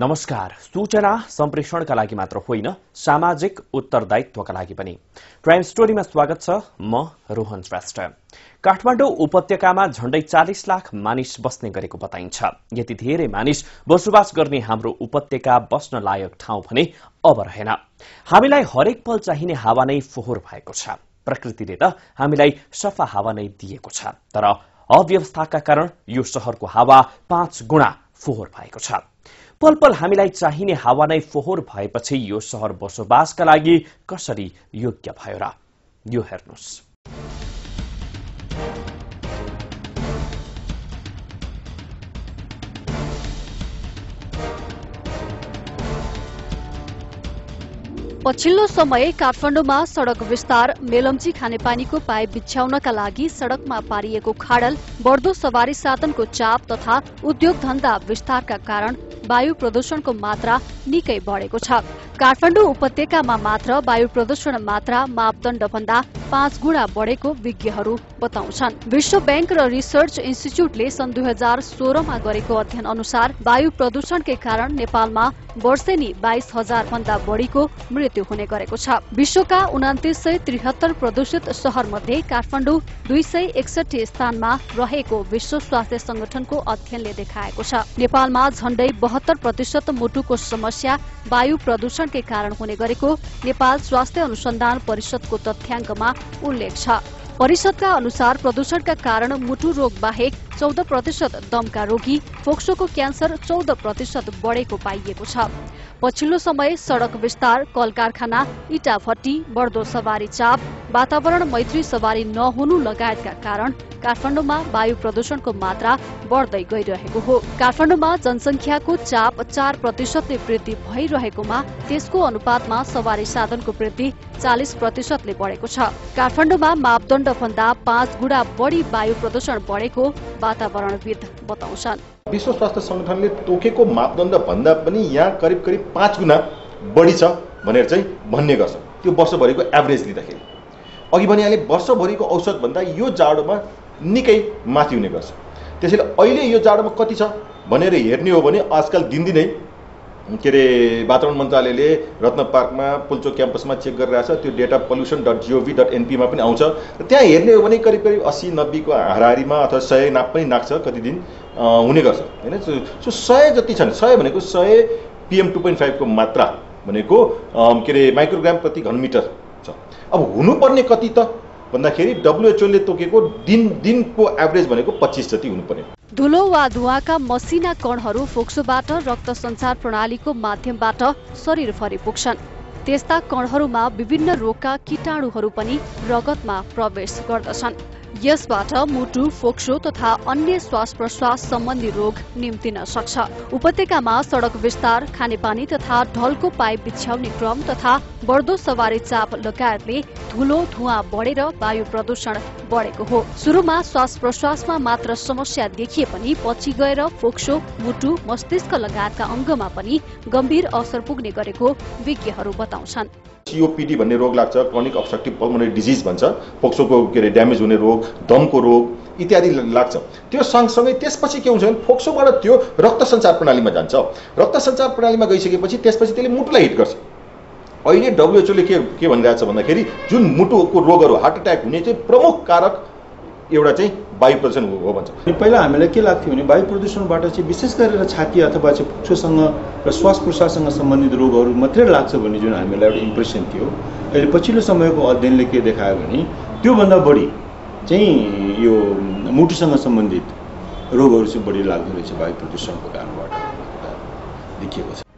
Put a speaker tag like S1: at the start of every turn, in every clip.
S1: नमस्कार। सूचना सम्प्रेषणका लागि मात्र होइन सामाजिक उत्तरदायित्वका लागि पनि। प्राइम स्टोरीमा स्वागत छ म रोहन श्रेष्ठ। काठमाडौँ उपत्यकामा झण्डै चालिस लाख मानिस बस्ने गरेको बताइन्छ। यति धेरै मानिस बसोबास गर्ने हाम्रो उपत्यका बस्न लायक ठाउँ भने अब रहेन। हामीलाई हरेक पल चाहिने हावा नै फोहोर भएको छ। प्रकृतिले त हामीलाई सफा हावा नै दिएको छ। तर अव्यवस्थाका कारण यो शहरको हावा पाँच गुणा फोहोर भएको छ। पल पल हामीलाई चाहिने हावा नै फोहोर भएपछि यो सहर बसोबासका लागि कसरी योग्य भयो र? यो हेर्नुहोस्।
S2: पछिल्लो समय काठमाडौँमा सड़क विस्तार मेलम्ची खानेपानीको पाइप बिछ्याउनका लागि सड़कमा पारिएको खाडल बढ्दो सवारी साधनको चाप तथा उद्योग धन्दा विस्तारका कारण वायु प्रदूषणको मात्रा निकै बढेको छ। काठमाडौँ उपत्यकामा मात्र वायु प्रदूषण मात्रा मापदण्ड भन्दा पाँच गुणा बढेको विज्ञहरू बताउँछन्। विश्व ब्याङ्क र रिसर्च इन्स्टिच्युटले सन् दुई हजार सोह्रमा गरेको अध्ययन अनुसार वायु प्रदूषणकै कारण नेपालमा वर्षेनी बाइस हजार भन्दा बढीको मृत्यु हुने गरेको छ। विश्वका उनातिस सय त्रिहत्तर प्रदूषित शहर मध्ये काठमाडौँ दुई सय एकसठी स्थानमा रहेको विश्व स्वास्थ्य संगठनको अध्ययनले देखाएको छ। नेपालमा झण्डै बहत्तर प्रतिशत मुटुको समस्या वायु प्रदूषणकै कारण हुने गरेको नेपाल स्वास्थ्य अनुसन्धान परिषदको तथ्याङ्कमा उल्लेख छ। परिषदका अनुसार प्रदूषणका कारण मुटु रोग बाहेक चौध प्रतिशत दमका रोगी फोक्सोको क्यान्सर चौध प्रतिशत बढेको पाइएको छ। पछिल्लो समय सड़क विस्तार कल कारखाना इटा भट्टी बढ्दो सवारी चाप वातावरण मैत्री सवारी नहुनु लगायतका कारण काठमाडौँमा वायु प्रदूषणको मात्रा बढ्दै गइरहेको हो। काठमाडौँमा जनसंख्याको चाप चार प्रतिशतले वृद्धि भइरहेकोमा त्यसको अनुपातमा सवारी साधनको वृद्धि चालिस प्रतिशतले बढेको छ। काठमाडौँमा मापदण्ड भन्दा पाँच गुणा बढी वायु प्रदूषण बढेको वातावरणविद बताउँछन्।
S3: विश्व स्वास्थ्य सङ्गठनले तोकेको मापदण्ड भन्दा पनि यहाँ करिब करिब पाँच गुणा बढी छ भनेर चाहिँ भन्ने गर्छ। त्यो वर्षभरिको एभरेज लिँदाखेरि। अघि भनिहालेँ वर्षभरिको औषधभन्दा यो जाडोमा निकै माथि हुने गर्छ। त्यसैले अहिले यो जाडोमा कति छ भनेर हेर्ने हो भने आजकल दिनदिनै के अरे वातावरण मन्त्रालयले रत्न पार्कमा पुल्चोक क्याम्पसमा चेक गरिरहेछ। त्यो data pollution dot gov dot एनपीमा पनि आउँछ। त्यहाँ हेर्ने हो भने करिब करिब अस्सी नब्बेको हाराहारीमा अथवा सय नाप पनि नाग्छ कति दिन हुने गर्छ। होइन? सो सय जति छन् सय भनेको सय पिएम टू पोइन्ट फाइभको मात्रा भनेको के अरे माइक्रोग्राम प्रति घनमिटर छ। अब हुनुपर्ने कति त? भन्दाखेरि डब्लुएचओले तोकेको दिन दिनको एभरेज भनेको पच्चिस जति हुनुपर्ने
S2: धुलो वा धुवाका मसिना कणहरू फोक्सोबाट रक्त सञ्चार प्रणालीको माध्यमबाट शरीरभरि पुग्छन्। त्यस्ता कणहरूमा विभिन्न रोगका कीटाणुहरू पनि रगतमा प्रवेश गर्दछन्। यसबाट मुटु फोक्सो तथा अन्य श्वास प्रश्वास सम्बन्धी रोग निम्तिन सक्छ। उपत्यकामा सड़क विस्तार खानेपानी तथा ढलको पाइप बिछ्याउने क्रम तथा बढ्दो सवारी चाप लगायतले धुलो धुवा बढेर वायु प्रदूषण बढेको हो। सुरुमा श्वास प्रश्वासमा मात्र समस्या देखिए पनि पछि गएर फोक्सो मुटु मस्तिष्क लगायतका अङ्गमा पनि गम्भीर असर पुग्ने गरेको विज्ञहरू बताउँछन्।
S3: सिओपिडी भन्ने रोग लाग्छ क्रोनिक अब्स्ट्रक्टिभ पल्मोनरी डिजिज भन्छ फोक्सोको के अरे ड्यामेज हुने रोग दमको रोग इत्यादि लाग्छ। त्यो सँगसँगै त्यसपछि के हुन्छ भने फोक्सोबाट त्यो रक्त सञ्चार प्रणालीमा जान्छ। रक्त सञ्चार प्रणालीमा गइसकेपछि त्यसपछि त्यसले मुटुलाई हिट गर्छ। अहिले डब्लुएचओले के के भनिरहेछ भन्दाखेरि जुन मुटुको रोगहरू हार्ट एट्याक हुने चाहिँ प्रमुख कारक एउटा चाहिँ वायु प्रदूषण हो भन्छ।
S4: पहिला हामीलाई के लाग्थ्यो भने वायु प्रदूषणबाट चाहिँ विशेष गरेर छाती अथवा चाहिँ फुक्सोसँग र श्वास प्रश्वाससँग सम्बन्धित रोगहरू मात्रै लाग्छ भन्ने जुन हामीलाई एउटा इम्प्रेसन थियो। अहिले पछिल्लो समयको अध्ययनले के देखायो भने त्योभन्दा बढी चाहिँ यो मुटुसँग सम्बन्धित रोगहरू चाहिँ बढी लाग्दो रहेछ वायु प्रदूषणको कारणबाट। देखिएको छ।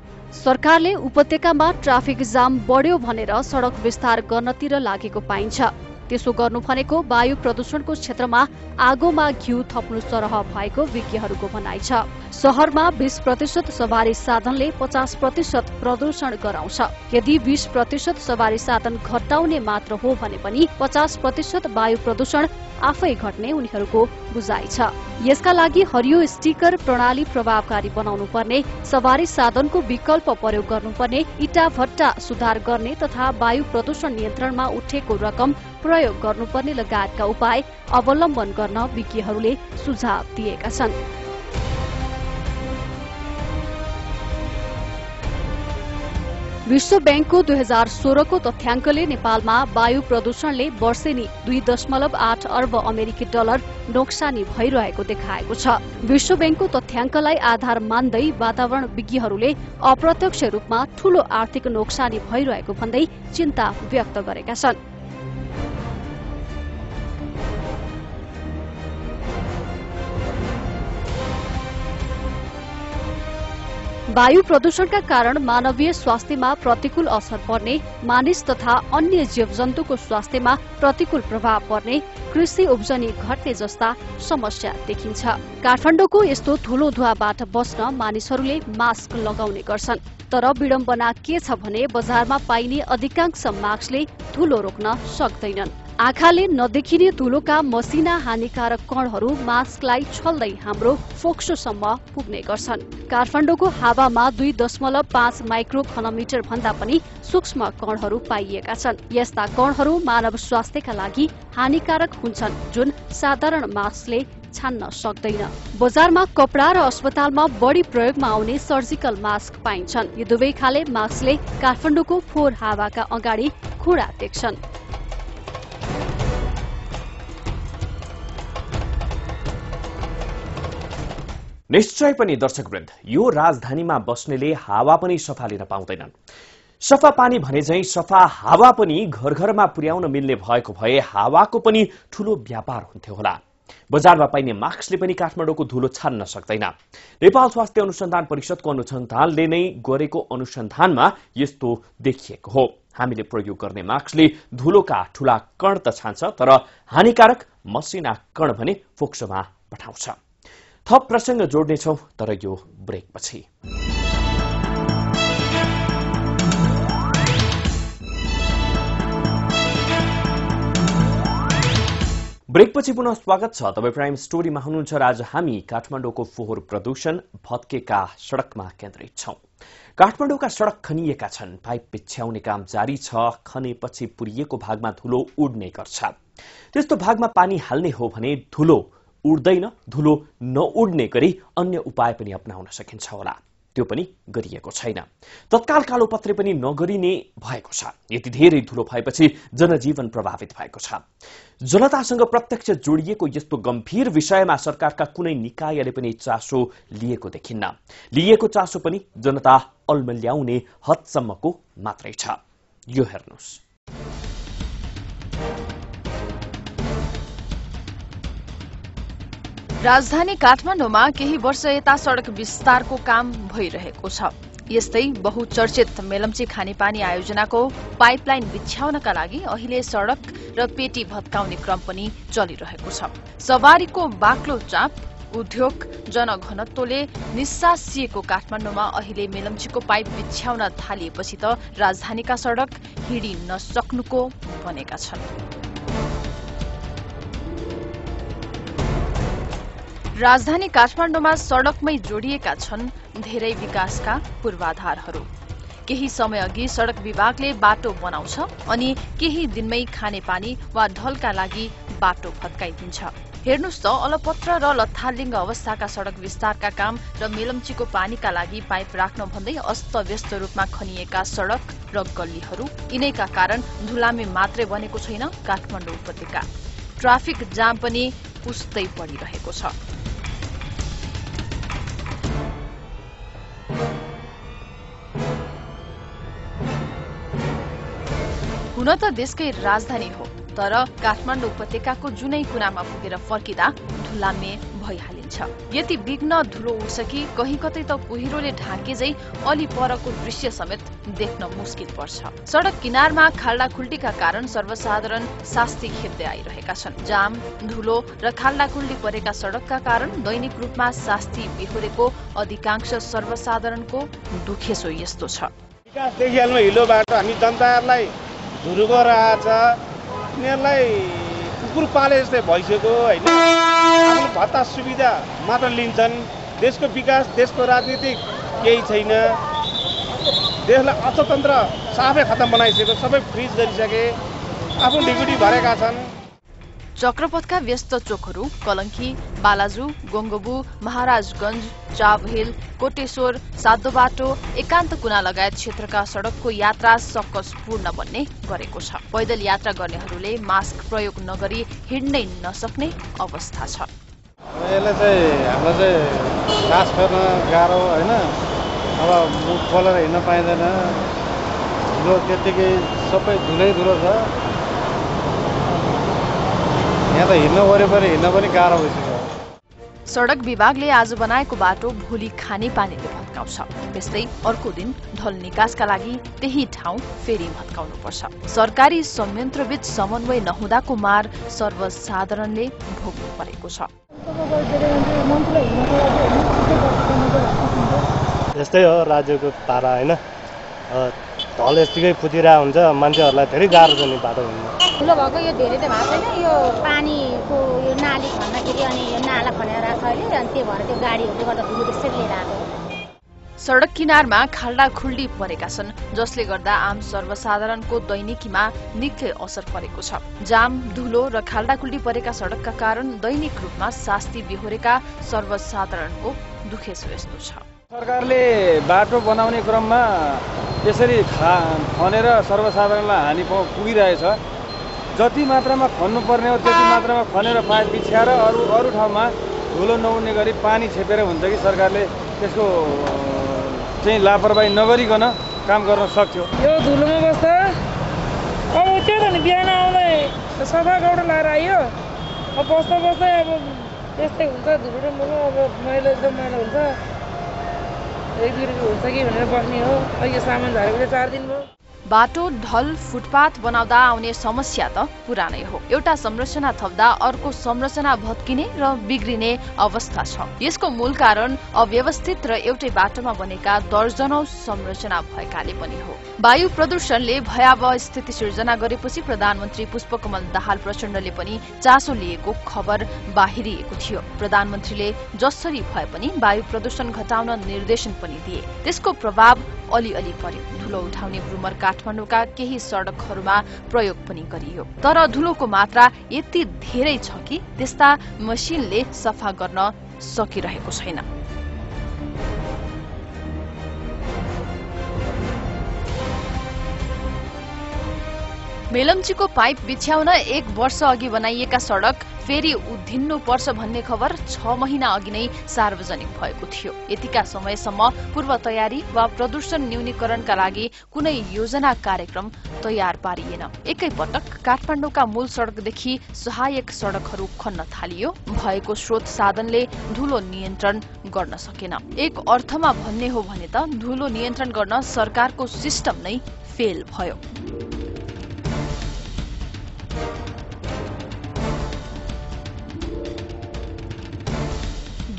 S2: सरकारले उपत्यकामा ट्राफिक जाम बढ्यो भनेर सड़क विस्तार गर्नतिर लागेको पाइन्छ। त्यसो गर्नु भनेको वायु प्रदूषणको क्षेत्रमा आगोमा घिउ थप्नु सरह भएको विज्ञहरूको भनाइ छ। शहरमा बीस प्रतिशत सवारी साधनले पचास प्रतिशत प्रदूषण गराउँछ। यदि बीस प्रतिशत सवारी साधन घटाउने मात्र हो भने पनि पचास प्रतिशत वायु प्रदूषण आफै घट्ने उनीहरूको बुझाइ छ। यसका लागि हरियो स्टिकर प्रणाली प्रभावकारी बनाउनु पर्ने सवारी साधनको विकल्प प्रयोग गर्नुपर्ने इटा भट्टा सुधार गर्ने तथा वायु प्रदूषण नियन्त्रणमा उठेको रकम प्रयोग गर्नुपर्ने लगायतका उपाय अवलम्बन गर्न विज्ञहरूले सुझाव दिएका छन्। विश्व ब्याङ्कको दुई हजार सोह्रको तथ्याङ्कले नेपालमा वायु प्रदूषणले वर्षेनी दुई दशमलव आठ अर्ब अमेरिकी डलर नोक्सानी भइरहेको देखाएको छ। विश्व ब्याङ्कको तथ्याङ्कलाई आधार मान्दै वातावरण विज्ञहरूले अप्रत्यक्ष रूपमा ठूलो आर्थिक नोक्सानी भइरहेको भन्दै चिन्ता व्यक्त गरेका छन्। वायु प्रदूषणका कारण मानवीय स्वास्थ्यमा प्रतिकूल असर पर्ने मानिस तथा अन्य जीवजन्तुको स्वास्थ्यमा प्रतिकूल प्रभाव पर्ने कृषि उब्जनी घट्ने जस्ता समस्या देखिन्छ। काठमाडौँको यस्तो ठूलो धुवाबाट बस्न मानिसहरूले मास्क लगाउने गर्छन्। तर विडम्बना के छ भने बजारमा पाइने अधिकांश मास्कले धुलो रोक्न सक्दैनन्। आँखाले नदेखिने धुलोका मसिना हानिकारक कणहरू मास्कलाई छल्दै हाम्रो फोक्सोसम्म पुग्ने गर्छन्। काठमाडौँको हावामा दुई दशमलव पाँच माइक्रो खनमिटर भन्दा पनि सूक्ष्म कणहरू पाइएका छन्। यस्ता कणहरू मानव स्वास्थ्यका लागि हानिकारक हुन्छन् जुन साधारण मास्कले छान्न सक्दैन। बजारमा कपडा र अस्पतालमा बढी प्रयोगमा आउने सर्जिकल मास्क पाइन्छन्। यी दुवै खाले मास्कले काठमाडौँको फोहोर हावाका अगाडि खुडा देख्छन्
S1: निश्चय पनि दर्शकवृन्द यो राजधानीमा बस्नेले हावा पनि सफा लिन पाउँदैनन्। सफा पानी भने झै सफा हावा पनि घर घरमा पुर्याउन मिल्ने भएको भए हावाको पनि ठूलो व्यापार हुन्थ्यो होला। बजारमा पाइने मास्कले पनि काठमाडौँको धुलो छान्न सक्दैन। नेपाल स्वास्थ्य अनुसन्धान परिषदको अनुसन्धानले नै गरेको अनुसन्धानमा यस्तो देखिएको हो। हामीले प्रयोग गर्ने मास्कले धुलोका ठूला कण त छान्छ तर हानिकारक मसिना कण भने फोक्सोमा पठाउँछ। थप प्रसङ्ग जोड्नेछौ तर यो ब्रेकपछि। ब्रेकपछि पुनः स्वागत छ। तपाईँ प्राइम स्टोरीमा हुनुहुन्छ र आज हामी काठमाडौँको फोहोर प्रदूषण भत्केका सड़कमा केन्द्रित छौं। काठमाडौँका सड़क खनिएका छन्। पाइप पिछ्याउने काम जारी छ। खनेपछि पुरिएको भागमा धुलो उड्ने गर्छ। त्यस्तो भागमा पानी हाल्ने हो भने धुलो उड्दैन धुलो नउड्ने गरी अन्य उपाय पनि अप्नाउन सकिन्छ होला। त्यो पनि गरिएको छैन। तत्काल कालोपत्रे पनि नगरिने भएको छ। यति धेरै धुलो भएपछि जनजीवन प्रभावित भएको छ। जनतासँग प्रत्यक्ष जोडिएको यस्तो गम्भीर विषयमा सरकारका कुनै निकायले पनि चासो लिएको देखिन्न। लिएको चासो पनि जनता अल्मल्याउने हदसम्मको मात्रै छ। यो हेर्नुहोस्।
S5: राजधानी काठमाडौँमा केही वर्ष यता सड़क विस्तारको काम भइरहेको छ। यस्तै बहुचर्चित मेलम्ची खानेपानी आयोजनाको पाइपलाइन बिछ्याउनका लागि अहिले सड़क र पेटी भत्काउने क्रम पनि चलिरहेको छ। सवारीको बाक्लो चाप उद्योग जनघनत्वले निस्सासिएको काठमाडौँमा अहिले मेलम्चीको पाइप बिछ्याउन थालिएपछि त राजधानीका सड़क हिँडी नसक्नुको बनेका छन्। राजधानी काठमाडौँमा सड़कमै जोडिएका छन् धेरै विकासका पूर्वाधारहरू। केही समय अघि सड़क विभागले बाटो बनाउँछ अनि केही दिनमै खानेपानी वा ढलका लागि बाटो भत्काइदिन्छ। हेर्नुहोस् त अलपत्र र लथालिङ्ग अवस्थाका सड़क विस्तारका काम र मेलम्चीको पानीका लागि पाइप राख्न भन्दै अस्तव्यस्त रूपमा खनिएका सड़क र गल्लीहरू यिनैका कारण धुलामे मात्रै बनेको छैन काठमाडौँ उपत्यका। ट्राफिक जाम पनि उस्तै पडिरहेको छ। हुन त देशकै राजधानी हो तर काठमाडौँ उपत्यकाको जुनै कुनामा पुगेर फर्किँदा धुलामे भइहालिन्छ। यति विघ्न धुलो उठ्छ कि कहीँ कतै त कुहिरोले ढाके झै अलि परको दृश्य समेत देख्न मुस्किल पर्छ। सड़क किनारमा खाल्डा खुल्टीका कारण सर्वसाधारण शास्ति खेप्दै आइरहेका छन्। जाम धुलो र खाल्डा खुल्टी परेका सड़कका कारण दैनिक रूपमा शास्ति बिहोरेको अधिकांश सर्वसाधारणको दुखेसो यस्तो छ।
S6: विकास देखिहाल्नु हिलो बाटो हामी जनताहरूलाई धुरुको रहेछ यिनीहरूलाई कुकुर पाले जस्तै भइसक्यो होइन? भत्ता सुविधा मात्र लिन्छन्। देशको विकास देशको राजनीतिक केही छैन। देशलाई अर्थतन्त्र साफै खतम बनाइसक्यो सबै फ्रिज गरिसके आफ्नो ढिकुटी भरेका छन्।
S5: चक्रपथका व्यस्त चोकहरू कलङ्की बालाजु गोङ्गबु महाराजगंज चावहिल कोटेश्वर सातो बाटो एकान्त कुना लगायत क्षेत्रका सड़कको यात्रा सकसपूर्ण बन्ने गरेको छ। पैदल यात्रा गर्नेहरूले मास्क प्रयोग नगरी हिँड्नै नसक्ने अवस्था छ।
S6: हिँड्न पाइँदैन। सबै धुलै धुलो छ यहाँ त हिँड्न वरिपरि हिँड्न पनि गाह्रो भइसक्यो।
S5: सड़क विभागले आज बनाएको बाटो भोलि खाने पानीले भत्काउँछ। त्यस्तै अर्को दिन ढल निकासका लागि त्यही ठाउँ फेरि भत्काउनु पर्छ सरकारी संयन्त्रबीच समन्वय नहुँदाको मार सर्वसाधारणले भोग्नु परेको छ।
S7: यस्तै हो राज्यको पारा होइन? ढल यत्तिकै फुतिरहेको हुन्छ मान्छेहरूलाई धेरै गाह्रो छ नि बाटो हिँड्नु
S8: ठुलो भएको यो धेरै त भएको छैन यो पानीको यो नाली खन्दाखेरि अनि यो नाला खनेर राख्छ अहिले अनि त्यही भएर त्यो गाडीहरूले गर्दा धुलो त्यसरी लिएर आएको।
S5: सड़क किनारमा खाल्डा खुल्डी परेका छन् जसले गर्दा आम सर्वसाधारणको दैनिकीमा निकै असर परेको छ। जाम धुलो र खाल्डा खुल्डी परेका सड़कका कारण दैनिक रूपमा शास्ति बिहोरेका सर्वसाधारणको दुखेसो यस्तो छ।
S9: सरकारले बाटो बनाउने क्रममा यसरी खा खनेर सर्वसाधारणलाई हानि पुग- पुगिरहेछ। जति मात्रामा खन्नुपर्ने हो त्यति मात्रामा खनेर पाइप बिछ्याएर अरू अरू ठाउँमा धुलो नउड्ने गरी पानी छेपेर हुन्छ कि सरकारले त्यसको चाहिँ लापरवाही नगरिकन काम गर्न सक्थ्यो।
S10: यो धुलोमा बस्दा अब त्यो त नि बिहान आउँदै सफा गौडा लाएर आइयो। अब बस्दा बस्दै अब त्यस्तै हुन्छ धुलो र मुलो अब मैला एकदम मैला हुन्छ। एक दुई रुपियाँ हुन्छ कि भनेर बस्ने हो। यो सामान झरेको चार दिन भयो।
S5: बाटो ढल फुटपाथ बनाउँदा आउने समस्या त पुरानै हो। एउटा संरचना थप्दा अर्को संरचना भत्किने र बिग्रिने अवस्था छ। यसको मूल कारण अव्यवस्थित र एउटै बाटोमा बनेका दर्जनौ संरचना भएकाले पनि हो। वायु प्रदूषणले भयावह स्थिति सिर्जना गरेपछि प्रधानमन्त्री पुष्पकमल दाहाल प्रचण्डले पनि चासो लिएको खबर बाहिरिएको थियो। प्रधानमन्त्रीले जसरी भए पनि वायु प्रदूषण घटाउन निर्देशन पनि दिए। त्यसको प्रभाव अलिअलि पर्यो। धुलो उठाउने ब्रुमर काठमाडौँका केही सड़कहरूमा प्रयोग पनि गरियो। तर धुलोको मात्रा यति धेरै छ कि त्यस्ता मसिनले सफा गर्न सकिरहेको छैन। मेलम्चीको पाइप बिछ्याउन एक वर्ष अघि बनाइएका सड़क फेरि उधिन्नु पर्छ भन्ने खबर छ महिना अघि नै सार्वजनिक भएको थियो। यतिका समयसम्म पूर्व तयारी वा प्रदूषण न्यूनीकरणका लागि कुनै योजना कार्यक्रम तयार पारिएन। एकै पटक काठमाडौँका मूल सड़कदेखि सहायक सड़कहरू खन्न थालियो। भएको स्रोत साधनले धुलो नियन्त्रण गर्न सकेन। एक अर्थमा भन्ने हो भने त धुलो नियन्त्रण गर्न सरकारको सिस्टम नै फेल भयो।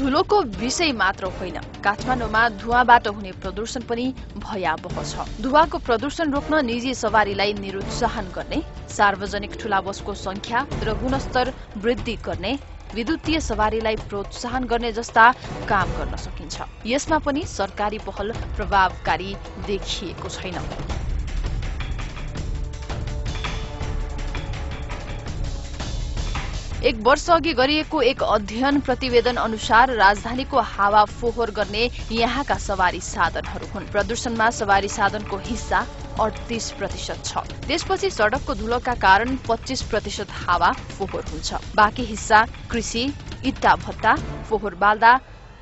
S5: धुलोको विषय मात्र होइन। काठमाडौँमा धुवाबाट हुने प्रदूषण पनि भयावह छ। धुवाको प्रदूषण रोक्न निजी सवारीलाई निरुत्साहन गर्ने सार्वजनिक ठूला बसको संख्या र गुणस्तर वृद्धि गर्ने विद्युतीय सवारीलाई प्रोत्साहन गर्ने जस्ता काम गर्न सकिन्छ। यसमा पनि सरकारी पहल प्रभावकारी देखिएको छैन। एक वर्ष अघि गरिएको एक अध्ययन प्रतिवेदन अनुसार राजधानीको हावा फोहोर गर्ने यहाँका सवारी साधनहरू हुन्। प्रदूषणमा सवारी साधनको हिस्सा अडतिस प्रतिशत छ। त्यसपछि सड़कको धुलोका कारण पच्चीस प्रतिशत हावा फोहोर हुन्छ। बाँकी हिस्सा कृषि इट्टा भट्टा फोहोर बाल्दा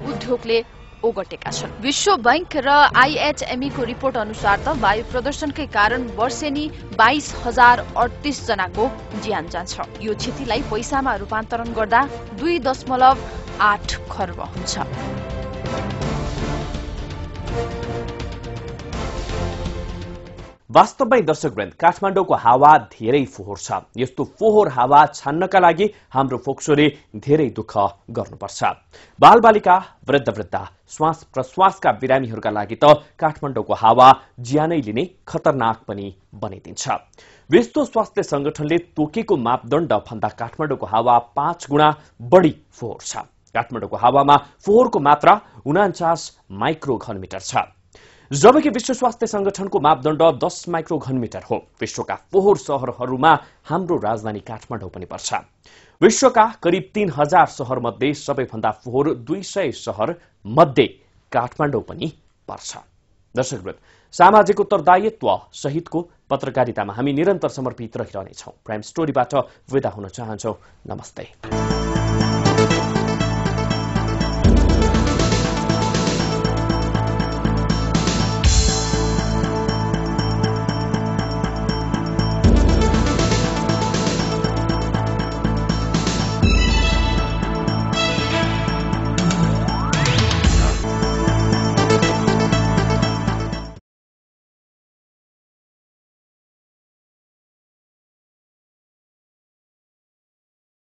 S5: उद्योगले ओगटेका छन्। विश्व बैंक र आईएचएमई को रिपोर्ट अनुसार त वायु प्रदूषणकै कारण वर्षेनी बाइस हजार अडतिस जनाको ज्यान जान्छ। यो क्षतिलाई पैसामा रूपान्तरण गर्दा दुई दशमलव आठ खर्ब हुन्छ।
S1: वास्तवमै दर्शकवृन्द काठमाडौँको हावा धेरै फोहोर छ। यस्तो फोहोर हावा छान्नका लागि हाम्रो फोक्सोले धेरै दुःख गर्नुपर्छ। बालबालिका वृद्ध वृद्ध श्वास प्रश्वासका बिरामीहरूका लागि त काठमाडौँको हावा ज्यानै लिने खतरनाक पनि बनिदिन्छ। विश्व स्वास्थ्य संगठनले तोकेको मापदण्ड भन्दा काठमाडौँको हावा पाँच गुणा बढी फोहोर छ। काठमाडौँको हावामा फोहोरको मात्रा उनाचास माइक्रो घनमिटर छ। जबकि विश्व स्वास्थ्य संगठनको मापदण्ड दस माइक्रो घनमिटर हो। विश्वका फोहोर सहरहरूमा हाम्रो राजधानी काठमाडौँ पनि पर्छ। विश्वका करिब तीन हजार सहर मध्ये सबैभन्दा फोहोर दुई सय सहर मध्ये काठमाडौँ पनि पर्छ। दर्शकवृन्द सामाजिक उत्तरदायित्व सहितको पत्रकारितामा हामी निरन्तर समर्पित रहिरहनेछौँ। प्राइम स्टोरीबाट विदा हुन चाहन्छौ। नमस्ते।